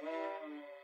Thank you.